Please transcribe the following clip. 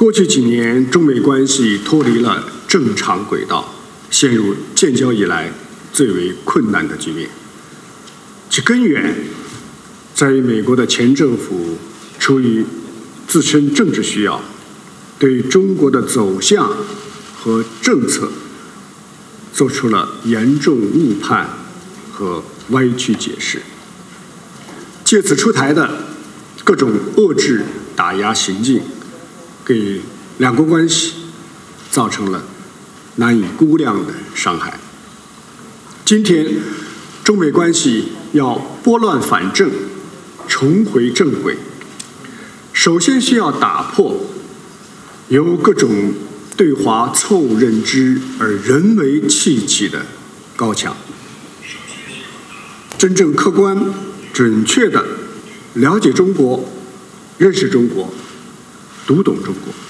过去几年，中美关系脱离了正常轨道，陷入建交以来最为困难的局面。其根源在于美国的前政府出于自身政治需要，对中国的走向和政策做出了严重误判和歪曲解释，借此出台的各种遏制打压行径。给两国关系造成了难以估量的伤害。今天，中美关系要拨乱反正，重回正轨，首先需要打破由各种对华错误认知而人为砌起的高墙，真正客观、准确的了解中国、认识中国。读懂中国。